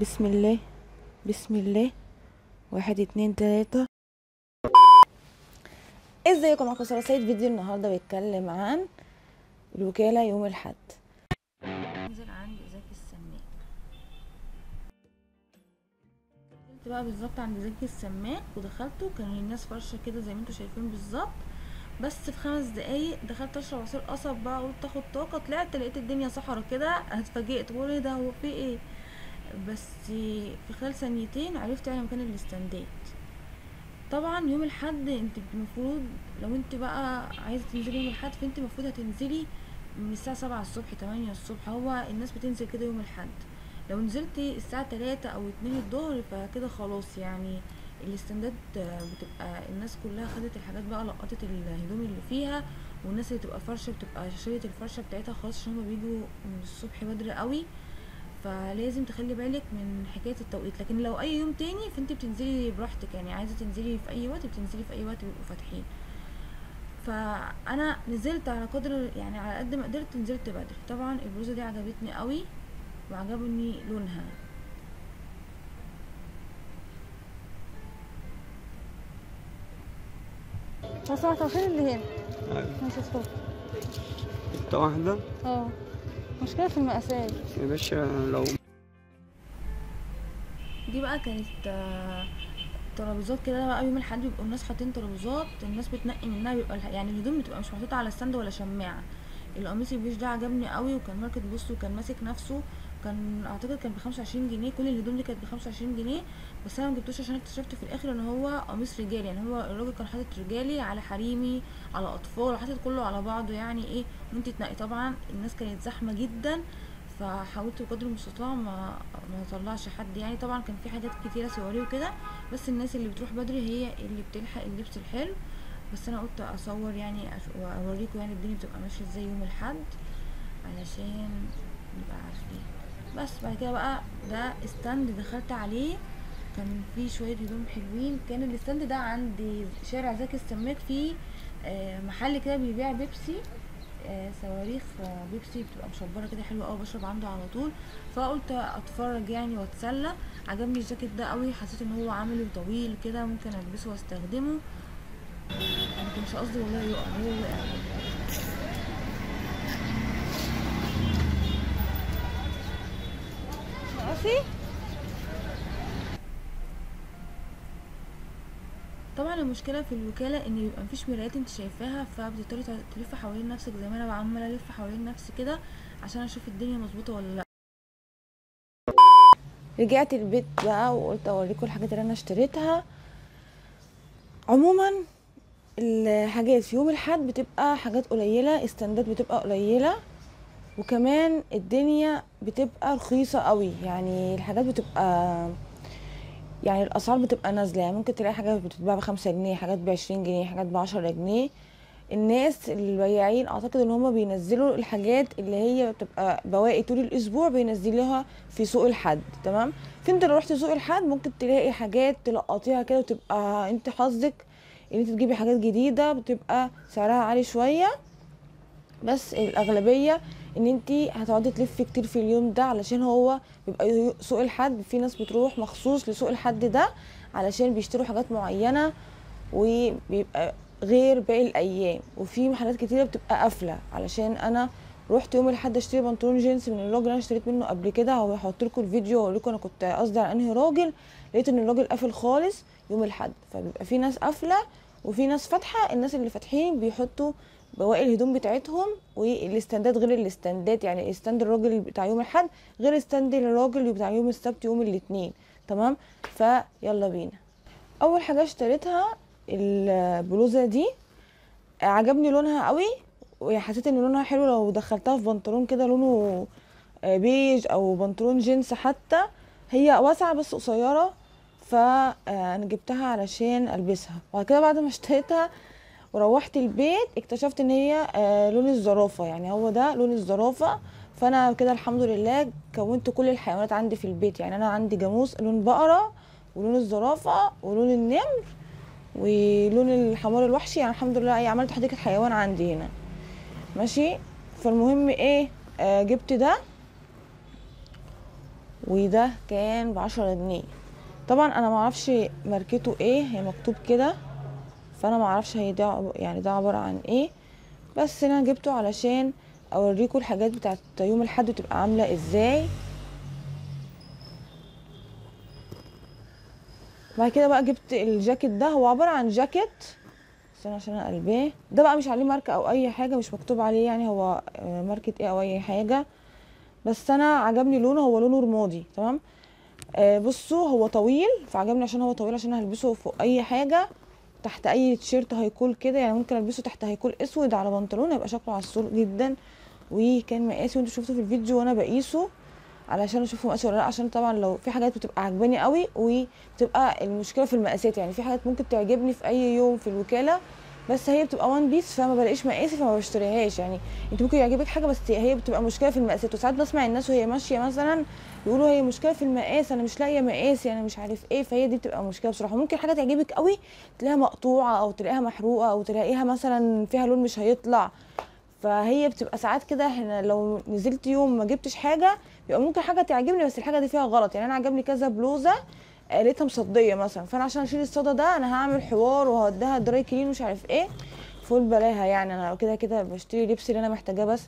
بسم الله. بسم الله. واحد اتنين تلاتة. ازيكم؟ معاكم سارة سيد فيديو النهاردة بيتكلم عن الوكالة يوم الحد انزل عند زكي السماك نزلت بقى بالظبط عند زكي السماك ودخلته. كان الناس فرشة كده زي ما أنتوا شايفين بالظبط. بس في خمس دقايق دخلت أشرب عصير قصب بقى قلت اخد طاقة. طلعت لقيت الدنيا صحرا كده. أتفاجئت. بقول إيه ده؟ هو في إيه؟ بس في خلال ثانيتين عرفت يعني مكان الاستندات. طبعا يوم الحد انت المفروض لو انت بقى عايزة تنزلي يوم الحد فانت المفروض هتنزلي من الساعة سبعة الصبح تمانية الصبح. هو الناس بتنزل كده يوم الحد لو نزلتي الساعة تلاتة أو اتنين الظهر فكده خلاص يعني الاستندات بتبقى الناس كلها خدت الحاجات بقى لقطت الهدوم اللي فيها والناس اللي تبقى فرشة بتبقى شالت الفرشة بتاعتها خلاص عشان هما بيجوا من الصبح بدري قوي. فلازم تخلي بالك من حكاية التوقيت. لكن لو أي يوم تاني فأنت بتنزلي براحتك يعني عايزة تنزلي في أي وقت بتنزلي في أي وقت بيبقوا فاتحين. فأنا نزلت على قدر يعني على قد ما قدرت نزلت بدري. طبعا البلوزه دي عجبتني قوي وعجبني لونها. هو فين اللي هنا؟ ماشي اتفضل انت واحدة آه. مشكلة في المقاسات. يا باشا لو دي بقى كانت آه، ترابيزات كده بقى يوم الحد بيبقوا الناس حاطين ترابيزات الناس بتنقي منها بيبقى يعني الهدوم بتبقى مش محطوطة على stand ولا شماعة. القميص البيج ده عجبني قوي وكان ماركت بوستو وكان ماسك نفسه. كان أعتقد كان ب 25 جنيه كل الهدوم دي كانت ب 25 جنيه. بس أنا مجبتوش عشان اكتشفت في الآخر إن هو قميص رجالي يعني هو الراجل كان حاطط رجالي على حريمي على أطفال حاطط كله على بعضه. يعني إيه؟ وأنت تنقي. طبعا الناس كانت زحمة جدا فحاولت بقدر المستطاع ما ما اطلعش حد. يعني طبعا كان في حاجات كتيرة سواري وكده بس الناس اللي بتروح بدري هي اللي بتلحق اللبس الحلو. بس أنا قلت أصور يعني وأوريكم يعني الدنيا بتبقى ماشية إزاي يوم الحد علشان نبقى عارفين. بس بعد كده بقى ده استند دخلت عليه كان فيه شوية هدوم حلوين. كان الاستند ده عند شارع زكي السماك فيه آه، محل كده بيبيع بيبسي آه، صواريخ آه، بيبسي بتبقى مشبرة كده حلوة قوي بشرب عنده على طول. فقلت أتفرج يعني وأتسلى. عجبني الجاكيت ده قوي حسيت إن هو عامل طويل كده ممكن ألبسه وأستخدمه. أنا كنتش قصدي والله يقع هو وقع مقاسي طبعا المشكلة في الوكالة إن بيبقى مفيش مرايات أنت شايفاها فبتضطري تلف حوالين نفسك زي ما أنا عماله ألف حوالين نفسي كده عشان أشوف الدنيا مظبوطة ولا لأ. رجعت البيت بقى وقلت أوريكم الحاجات اللي أنا اشتريتها. عموما الحاجات في يوم الحد بتبقى حاجات قليلة استندات بتبقى قليلة وكمان الدنيا بتبقى رخيصة قوي. يعني الحاجات بتبقى يعني الأسعار بتبقى نازلة. يعني ممكن تلاقي حاجات بتتباع بخمسة جنيه حاجات بعشرين جنيه حاجات بعشرة جنيه. الناس البياعين أعتقد إن هما بينزلوا الحاجات اللي هي بتبقى بواقي طول الأسبوع بينزلوها في سوق الحد. تمام؟ فأنت لو رحت سوق الحد ممكن تلاقي حاجات تلقطيها كده وتبقى أنت حظك إن أنت تجيبي حاجات جديدة بتبقى سعرها عالي شوية بس الأغلبية إن أنت هتقعدي تلفي كتير في اليوم ده علشان هو بيبقى سوق الحد في ناس بتروح مخصوص لسوق الحد ده علشان بيشتروا حاجات معينة وبيبقى غير باقي الأيام. وفي محلات كتيرة بتبقى قافلة علشان أنا رحت يوم الأحد أشتري بنطلون جينز من الراجل أنا اشتريت منه قبل كده هحط لكم الفيديو واقول لكم أنا كنت قصدي على أنهي راجل لقيت إن الراجل قافل خالص يوم الأحد. فبيبقى في ناس قافلة وفي ناس فاتحة. الناس اللي فاتحين بيحطوا بواقي الهدوم بتاعتهم والاستندات غير الاستندات يعني stand الراجل بتاع يوم الأحد غير stand الراجل بتاع يوم السبت يوم الاثنين تمام؟ فيلا بينا. أول حاجة اشتريتها البلوزة دي. عجبني لونها قوي وحسيت إن لونها حلو. لو دخلتها في بنطلون كده لونه آه، بيج أو بنطلون جينز حتى هي واسعة بس قصيرة. فانا جبتها علشان ألبسها. وبعد كده بعد ما اشتريتها وروحت البيت اكتشفت إن هي آه، لون الزرافة. يعني هو ده لون الزرافة. فأنا كده الحمد لله كونت كل الحيوانات عندي في البيت. يعني أنا عندي جاموس لون بقرة ولون الزرافة ولون النمر ولون الحمار الوحشي. يعني الحمد لله إيه عملت حديقة حيوان عندي هنا. ماشي؟ فالمهم إيه آه جبت ده وده كان بعشرة جنيه. طبعا أنا معرفش ماركته إيه هي مكتوب كده فأنا معرفش هي ده يعني ده عبارة عن إيه. بس أنا جبته علشان أوريكم الحاجات بتاعت يوم الحد بتبقى عاملة إزاي. بعد كده بقى جبت الجاكيت ده هو عبارة عن جاكيت. استنى عشان أنا قلباه. ده بقى مش عليه ماركة أو أي حاجة مش مكتوب عليه يعني هو آه، ماركة إيه أو أي حاجة. بس أنا عجبني لونه هو لونه رمادي تمام؟ آه بصوا هو طويل فعجبني عشان هو طويل عشان هلبسه فوق أي حاجة تحت أي تيشيرت هيكول كده يعني ممكن ألبسه تحت هيكول أسود على بنطلون هيبقى شكله عسول جدا وكان مقاسي وأنتوا شفتوا في الفيديو وأنا بقيسه علشان أشوفه مقاسي ولا لأ عشان طبعا لو في حاجات بتبقى عجباني قوي وبتبقى المشكلة في المقاسات يعني في حاجات ممكن تعجبني في أي يوم في الوكالة بس هي بتبقى وان بيس فما بلاقيش مقاسي فما بشتريهاش يعني أنت ممكن يعجبك حاجة بس هي بتبقى مشكلة في المقاسات. وساعات بسمع الناس وهي ماشية مثلا يقولوا هي مشكلة في المقاس أنا مش لاقية مقاسي أنا مش عارف إيه فهي دي بتبقى مشكلة بصراحة. ممكن حاجة تعجبك قوي تلاقيها مقطوعة أو تلاقيها محروقة أو تلاقيها مثلا فيها لون مش هيطلع. فهي بتبقى ساعات كده إحنا لو نزلت يوم ما جبتش حاجة بيبقى ممكن حاجة تعجبني بس الحاجة دي فيها غلط. يعني أنا عجبني كذا بلوزة آه، لقيتها مصدية مثلا. فأنا عشان أشيل الصدى ده أنا هعمل حوار وهوديها دراي كلين مش عارف إيه. فول بلاها يعني أنا كده كده بشتري لبس اللي أنا محتاجاه بس.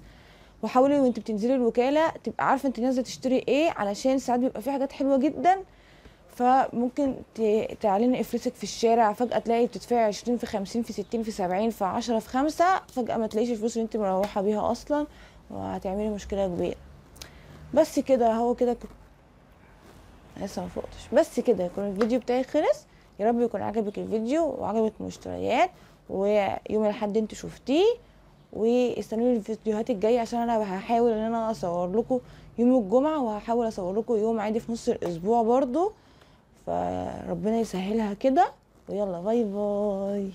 وحاولي وانت بتنزلي الوكالة تبقى عارفة انت نازلة تشتري إيه علشان ساعات بيبقى في حاجات حلوة جدا فممكن تعلني افرسك في الشارع فجأة تلاقي بتدفعي عشرين في خمسين في ستين في سبعين في عشرة في خمسة فجأة ما تلاقيش الفلوس اللي انت مروحة بيها أصلا وهتعملي مشكلة كبيرة. بس كده هو كده ك- لسه ما فوقتش بس كده يكون الفيديو بتاعي خلص. يا رب يكون عجبك الفيديو وعجبك المشتريات ويوم الحد انت شفتيه. واستنوني الفيديوهات الجاية عشان أنا هحاول إن أنا أصور لكم يوم الجمعة وهحاول أصور لكم يوم عادي في نص الأسبوع برضو. فربنا يسهلها كده. ويلا باي باي.